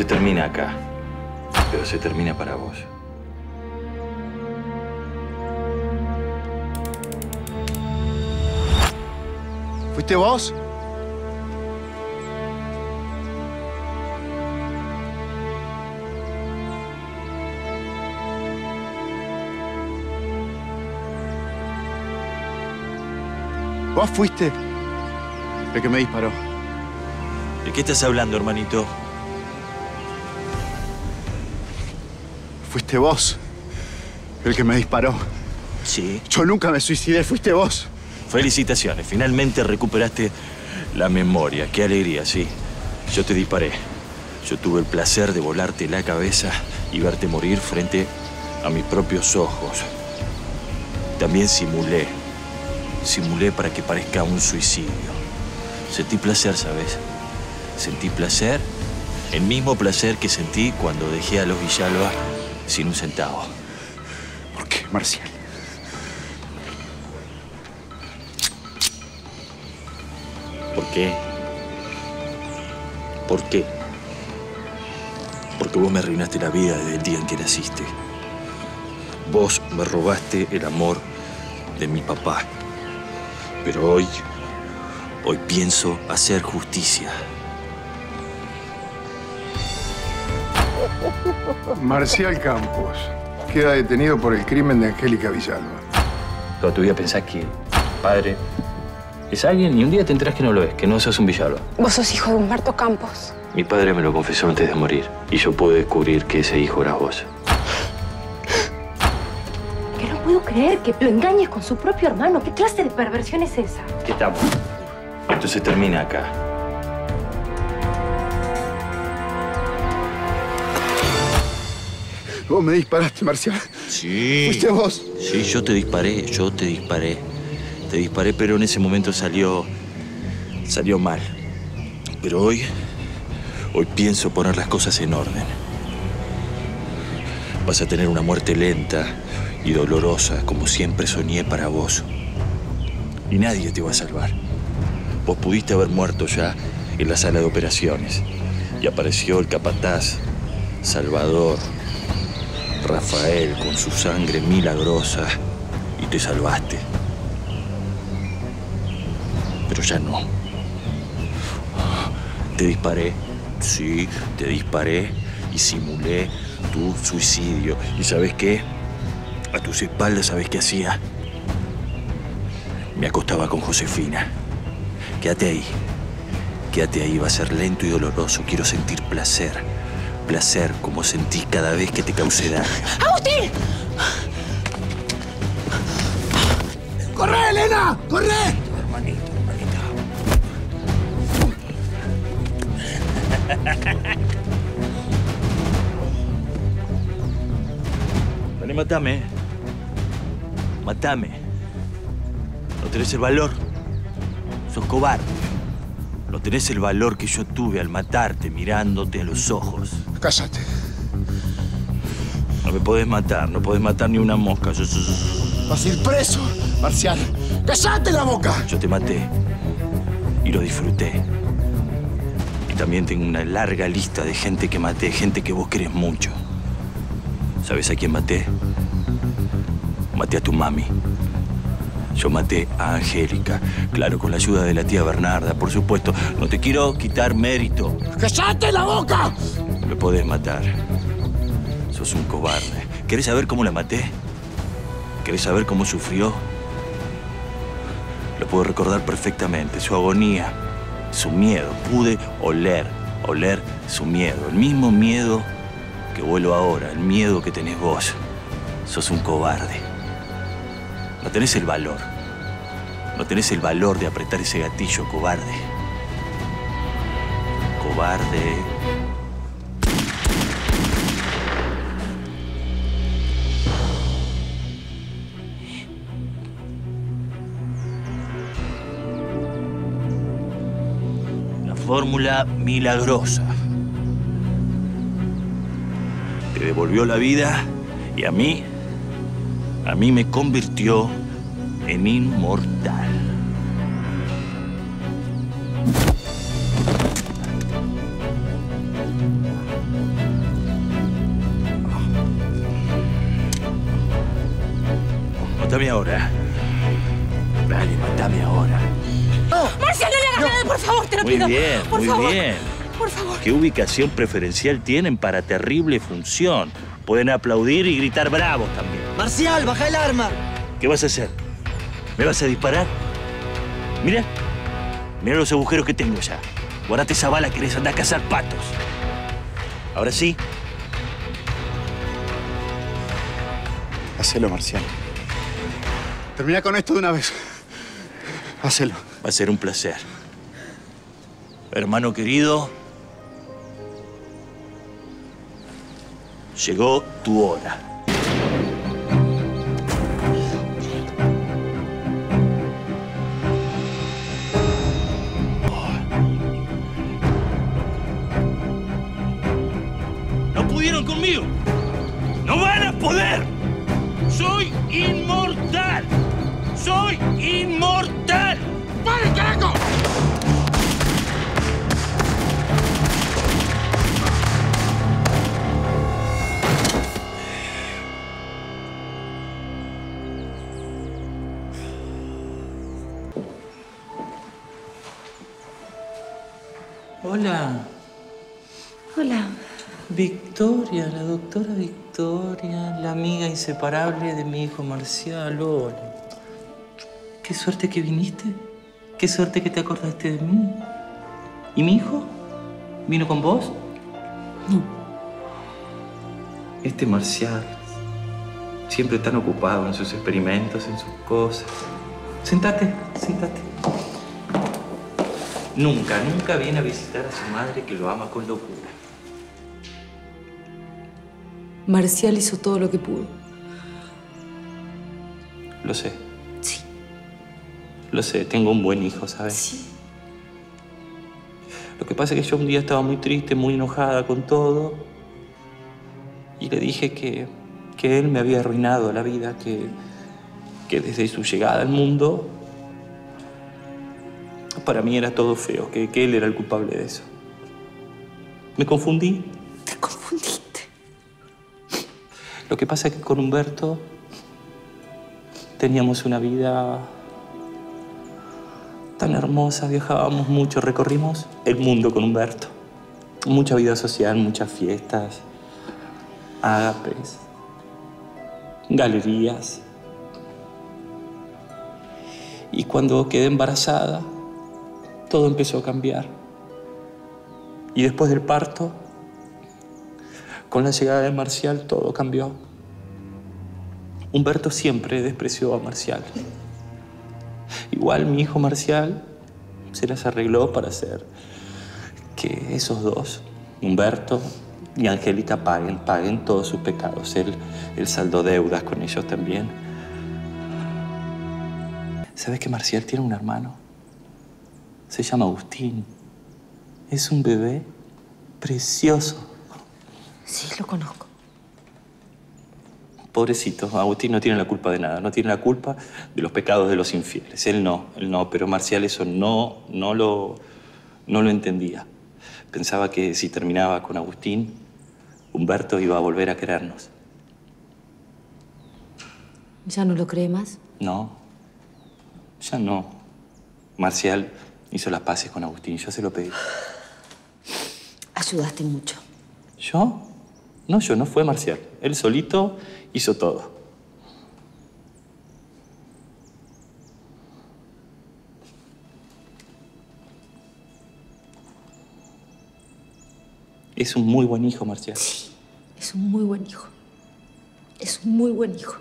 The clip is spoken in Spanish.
se termina acá, pero se termina para vos. ¿Fuiste vos? ¿Vos fuiste el que me disparó? ¿De qué estás hablando, hermanito? Fuiste vos el que me disparó. Sí. Yo nunca me suicidé, fuiste vos. Felicitaciones, finalmente recuperaste la memoria. Qué alegría, sí. Yo te disparé. Yo tuve el placer de volarte la cabeza y verte morir frente a mis propios ojos. También simulé. Simulé para que parezca un suicidio. Sentí placer, ¿sabes? Sentí placer, el mismo placer que sentí cuando dejé a los Villalba sin un centavo. ¿Por qué, Marcial? ¿Por qué? ¿Por qué? Porque vos me arruinaste la vida desde el día en que naciste. Vos me robaste el amor de mi papá. Pero hoy, hoy pienso hacer justicia. Marcial Campos queda detenido por el crimen de Angélica Villalba. Toda tu vida pensás que padre es alguien y un día te enterás que no lo es, que no sos un Villalba. Vos sos hijo de Humberto Campos. Mi padre me lo confesó antes de morir y yo pude descubrir que ese hijo eras vos. Que no puedo creer que lo engañes con su propio hermano. ¿Qué clase de perversión es esa? ¿Qué estamos? Esto se termina acá. Vos me disparaste, Marcial. Sí. Fuiste vos. Sí, yo te disparé, yo te disparé. Te disparé, pero en ese momento salió. salió mal. Pero hoy. hoy pienso poner las cosas en orden. Vas a tener una muerte lenta y dolorosa, como siempre soñé para vos. Y nadie te va a salvar. Vos pudiste haber muerto ya en la sala de operaciones. Y apareció el capataz, Salvador, Rafael, con su sangre milagrosa, y te salvaste. Pero ya no. Te disparé, sí, te disparé y simulé tu suicidio. ¿Y sabes qué? A tus espaldas, ¿sabes qué hacía? Me acostaba con Josefina. Quédate ahí. Quédate ahí, va a ser lento y doloroso. Quiero sentir placer. Placer como sentí cada vez que te causé daño. ¡Agustín! ¡Corre, Elena! ¡Corre! Hermanito, hermanito. Vale, matame. Matame. No tenés el valor. Sos cobarde. No tenés el valor que yo tuve al matarte mirándote a los ojos. Cállate. No me podés matar, no podés matar ni una mosca. Yo, yo- yo- Vas a ir preso, Marcial. ¡Cállate la boca! yo te maté y lo disfruté. Y también tengo una larga lista de gente que maté, gente que vos querés mucho. ¿Sabes a quién maté? Maté a tu mami. Yo maté a Angélica, claro, con la ayuda de la tía Bernarda, por supuesto. No te quiero quitar mérito. ¡Cállate la boca! Me podés matar. Sos un cobarde. ¿Querés saber cómo la maté? ¿Querés saber cómo sufrió? Lo puedo recordar perfectamente. Su agonía, su miedo. Pude oler, oler su miedo. El mismo miedo que vuelo ahora, el miedo que tenés vos. Sos un cobarde. No tenés el valor. No tenés el valor de apretar ese gatillo, cobarde. Cobarde. fórmula milagrosa. Te devolvió la vida y a mí, a mí me convirtió en inmortal. Mátame ahora. Dale, matame ahora. ¡Oh! Por favor, te lo Muy pido. bien, por muy favor. bien. Por favor. ¿Qué ubicación preferencial tienen para terrible función? Pueden aplaudir y gritar bravos también. Marcial, baja el arma. ¿Qué vas a hacer? ¿Me vas a disparar? Mira, mira los agujeros que tengo ya. Guardate esa bala, querés andar a cazar patos. Ahora sí, Hacelo, Marcial. Termina con esto de una vez. Hacelo. va a ser un placer. Hermano querido, llegó tu hora. No pudieron conmigo. No van a poder. Soy inmortal. Soy inmortal. ¡Pare, Hola, Hola. Victoria, la doctora Victoria, la amiga inseparable de mi hijo Marcial. Hola. Qué suerte que viniste. Qué suerte que te acordaste de mí. ¿Y mi hijo? ¿Vino con vos? No. Este Marcial, siempre tan ocupado en sus experimentos, en sus cosas. Sentate, sentate. Nunca, nunca viene a visitar a su madre que lo ama con locura. Marcial hizo todo lo que pudo. Lo sé. Sí. Lo sé, tengo un buen hijo, ¿sabes? Sí. Lo que pasa es que yo un día estaba muy triste, muy enojada con todo. Y le dije que, que él me había arruinado la vida, que, que desde su llegada al mundo, para mí era todo feo, que, que él era el culpable de eso. Me confundí. Te confundiste. Lo que pasa es que con Humberto teníamos una vida tan hermosa, viajábamos mucho, recorrimos el mundo con Humberto. Mucha vida social, muchas fiestas, ágapes, galerías. Y cuando quedé embarazada, todo empezó a cambiar. Y después del parto, con la llegada de Marcial, todo cambió. Humberto siempre despreció a Marcial. Igual mi hijo Marcial se las arregló para hacer que esos dos, Humberto y Angélica, paguen, paguen todos sus pecados. Él, él saldó deudas con ellos también. ¿Sabes que Marcial tiene un hermano? Se llama Agustín. Es un bebé precioso. Sí, lo conozco. Pobrecito, Agustín no tiene la culpa de nada, no tiene la culpa de los pecados de los infieles. Él no, él no, pero Marcial eso no, no, lo, no lo entendía. Pensaba que si terminaba con Agustín, Humberto iba a volver a querernos. ¿Ya no lo cree más? No, ya no. Marcial hizo las paces con Agustín, yo se lo pedí. Ayudaste mucho. ¿Yo? No, yo no fue Marcial. Él solito hizo todo. Es un muy buen hijo, Marcial. Es un muy buen hijo. Es un muy buen hijo.